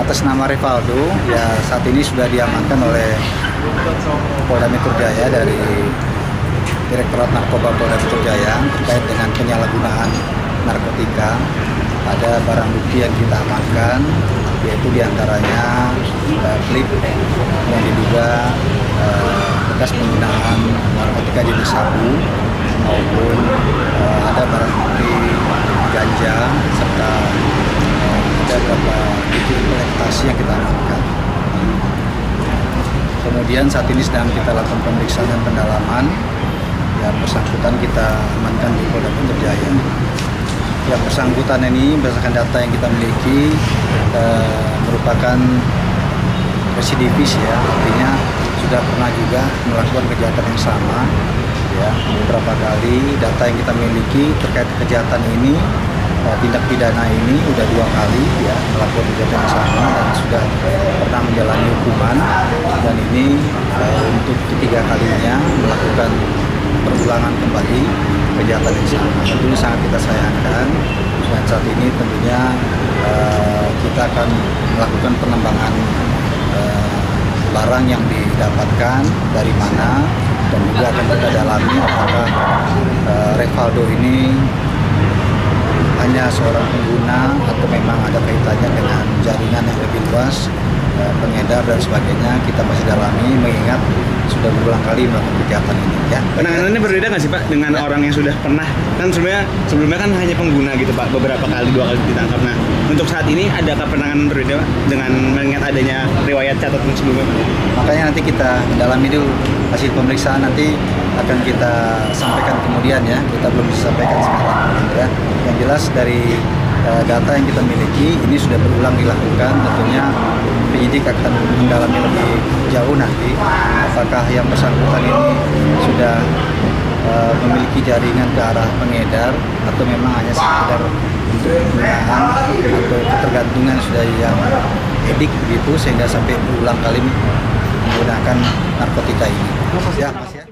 atas nama Rivaldo ya saat ini sudah diamankan oleh Polda Metro Jaya dari Direktorat Narkoba Polda Metro Jaya terkait dengan penyalahgunaan narkotika. Ada barang bukti yang kita amankan yaitu di antaranya uh, klip yang diduga uh, bekas penggunaan narkotika jenis sabu maupun uh, ada barang bukti ganja serta uh, ada beberapa bukti implementasi yang kita amankan. Kemudian saat ini sedang kita lakukan pemeriksaan dan pendalaman. Yang bersangkutan kita amankan di Polda Metro Jaya. Yang bersangkutan ini berdasarkan data yang kita miliki eh, merupakan residivis ya, artinya sudah pernah juga melakukan kejahatan yang sama ya. Beberapa kali data yang kita miliki terkait kejahatan ini eh, tindak pidana ini sudah dua kali ya melakukan kejahatan yang sama dan sudah menjalani hukuman dan ini eh, untuk ketiga kalinya melakukan berulangan kembali kejahatan yang sama. Tentunya sangat kita sayangkan dan saat ini tentunya uh, kita akan melakukan pengembangan uh, barang yang didapatkan dari mana dan juga akan kita dalami apakah uh, Revaldo ini hanya seorang ada kaitannya dengan jaringan yang lebih luas pengedar dan sebagainya kita masih dalami mengingat sudah berulang kali melakukan kejahatan ini ya. Penanganannya berbeda nggak sih Pak dengan ya. orang yang sudah pernah kan sebelumnya sebelumnya kan hanya pengguna gitu Pak beberapa kali dua kali ditangkap. Nah untuk saat ini adakah penanganan berbeda Pak dengan mengingat adanya riwayat catatan sebelumnya Pak? Makanya nanti kita dalami dulu hasil pemeriksaan nanti akan kita sampaikan kemudian ya kita belum bisa sampaikan sekarang ya. Yang jelas dari data yang kita miliki ini sudah berulang dilakukan tentunya penyidik akan mendalami lebih jauh nanti apakah yang bersangkutan ini sudah uh, memiliki jaringan ke arah pengedar atau memang hanya sekedar untuk penggunaan atau ketergantungan sudah yang edik begitu sehingga sampai berulang kali menggunakan narkotika ini. Ya, Mas ya.